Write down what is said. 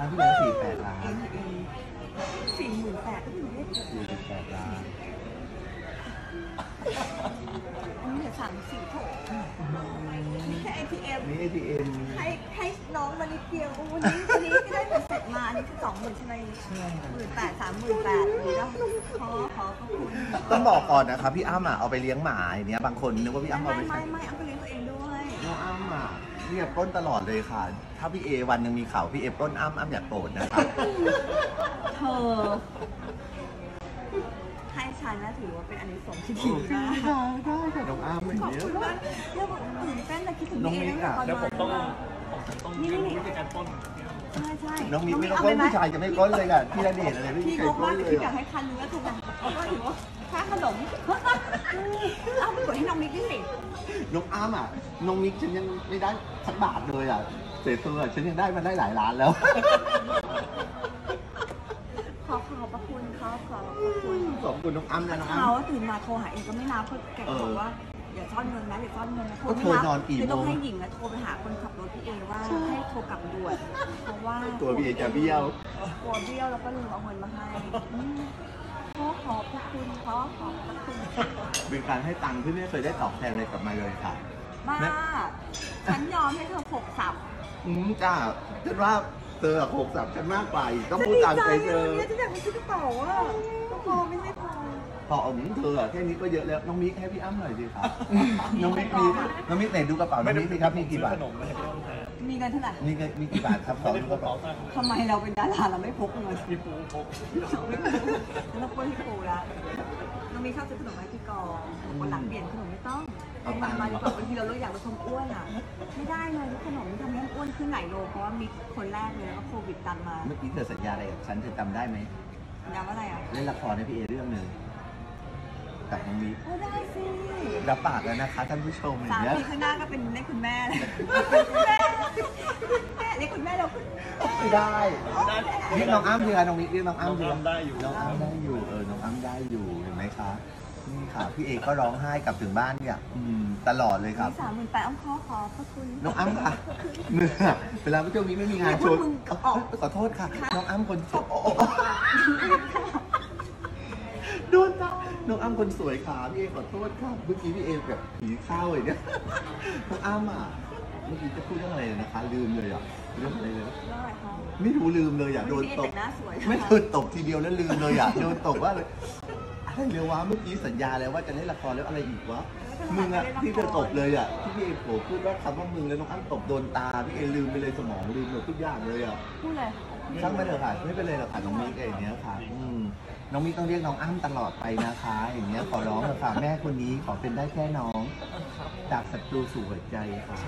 รั้งที่แล้วสี่แปดล้านสี่หมื่นแปดก็อยู่ได้สี่สิบแปดล้านอันนี้เหลือสามสี่โถนี่แค่ ATM นี่ ATM ให้ให้น้องมานิดเดียววันนี้วันนี้ก็ได้เงินเสร็จมาอันนี้คือสองหมื่นใช่ไหมหมื่นแปดสามหมื่นแปดดีแล้วขอขอขอบคุณต้องบอกก่อนนะครับพี่อ้ำอะเอาไปเลี้ยงหมาอย่างเนี้ยบางคนนึกว่าพี่อ้ำเอาไม่ไปไม่ใช้ไม่เอาไปเลี้ยงตัวเองด้วยน้องอ้ำอะ เรียกปล้นตลอดเลยค่ะ ถ้าพี่เอวันหนึงมีข่าวพี่เอปล้นอ้ำอ้ำอย่าโกรธนะครับ เธอ ให้ฉันนะถือว่าเป็นอันนี้สงส์ที่ดีมากได้ค่ะน้องอ้ำอย่างขอบเงี้ยคุณมากเรื่องตื่นเต้นแต่คิดถึงน้องพี่มิเอกตั้งแต่อะตอนแล้วผมต้องมาผม ต้องเรียนรู้วิธีการปล้นใช่ใช่น้องมิกไม่ต้องเาปล้นไหมผู้ชายจะไม่ปล้นเลยค่ะพี่ณเดชน์อะไรไม่พี่เคงยกปล้มากนเลยพี่อยาอะกให้คันเนื้อทุกอย่างก็ถือว่าค่าขนมเอาไปกดให้น้องมิกด้วยสิน้องอ้ำอะน้องมิกฉันยังไม่ได้สักบาทเลยอะเสียตัวฉันยังได้มาได้หลายล้านแล้ว ขอขอบพระคุณเขาขอบพระคุณขอบคุณน้องอ้ำนะน้องอ้ำเขาตื่นมาโทรหาเองก็ไม่รับเพราะแกก็บอกว่า อย่าซ่อนเงินนะอย่าซ่อนเงินนะโทรก็ไม่เธอรับนอนกี่เลยต้องโมงให้หญิงนะโทรไปหาคนขับรถพี่เอว่าให้โทรกลับด่วนเพราะว่าตัวพี่เอจะเบี้ยว กลัวเบี้ยวแล้วก็ลืมเอาเงินมาให้อืมขอขอบพระคุณขอขอบพระคุณเป็นการให้ตังค์ที่ไม่เคยได้ตอบแทนอะไรกลับมาเลยค่ะ บ้าฉันยอมให้เธอหกสับอืมจ้าฉันว่าเธอโขกสับฉันมากกว่าอีกต้องพูดตามใจเธอเนี่ยฉันอยากไปซื้อกระเป๋าอะก็พอไม่ไม่พอพอ เอาของเธออะแค่นี้ก็เยอะแล้ว น้องมิกให้พี่อ้ำหน่อยสิครับ น้องมิกมีน้องมิกไหนดูกระเป๋าน้องมิกสิครับมีกี่บาท ขนมไม่ให้พี่อ้อมแทนมีเงินเท่าไหร่มีเงินมีกี่บาทครับสองไม่ได้ดูพกกระกระเป๋าเป๋าตังค์ทำไมเราเป็นดาราเราไม่พกเงินพี่ปูพกเราไม่พกแล้วเราปล้นพี่ปูละน้องมีชอบซื้อขนมให้พี่กองวันหลังเปลี่ยนขนมไม่ต้องเอาตังค์มาดีกว่าบางทีเราอยากลดความอ้วนอะ ไม่ได้เลยขนมทำให้อ้วนขึ้นไหนโลเพราะว่ามีคนแรกเลยแล้วก็โควิดตันมา เมื่อกี้เธอสัญญาอะไรกับฉันเธอจำได้ไหมย้ำว่าอะไรอะเล่นละครให้พี่เอเรื่องหนึ่ง กับน้องมิกโอ้ได้สิรับปากแล้วนะคะท่านผู้ชมอย่าสางมเงี้ยปีข้างหน้าก็เป็นเลขคุณแม่เลยคุณแม่เรียกคุณแม่เราคุณไม่ได้เรียกน้องอ้ำสิคะน้องมิกเรียกน้องอ้ำสิน้องอ้ำได้อยู่น้องอ้ำได้อยู่เออน้องอ้ำได้อยู่เห็นไหมคะนี่ค่ะพี่เอก็ร้องไห้กลับถึงบ้านเนี่ยอืมตลอดเลยครับ มีสามหมื่นแปดอ้อมขอขอบพระคุณ น้องอ้ำค่ะเมื่อเวลาพี่โจมีไม่มีงานชวนมึงออกขอโทษค่ะ น้องอ้ำคนสวยโอ้โอ้โดนตา น้องอ้ำคนสวยค่ะพี่เอขอโทษค่ะเมื่อกี้พี่เอแบบผีเข้าเลยเนี่ยน้องอ้ำอะเมื่อกี้จะพูดเรื่องอะไรนะคะ ลืมเลยอะเรื่องอะไรเลยนะเท่าไหร่คะไม่รู้ลืมเลยอะโดนตแต่บงหน้าสวยไม่โดนตบทีเดียวแล้วลืมเลยอะโดนตบว่าเลยอะไรเร็ววะเมื่อกี้สัญญาแล้วว่าจะเล่นละครแล้วอะไรอีกวะมึงอะที่เธอตบเลยอะที่พี่เอโผล่พูดว่าคำว่ามึงแล้วน้องอ้ำตบโดนตาพี่เอลืมไปเลยสมองลืมหมดทุกอย่างเลยอะพูดเลย ช่างไม่เถอะค่ะไม่เป็นไรหรอกค่ะน้องมิกอย่างเนี้ยค่ะอืมน้องมิกต้องเรียกน้องอ้ำตลอดไปนะคะ อย่างเงี้ยขอร้องเถอะค่ะแม่คนนี้ขอเป็นได้แค่น้อง จากศัตรูสู่หัวใจค่ะ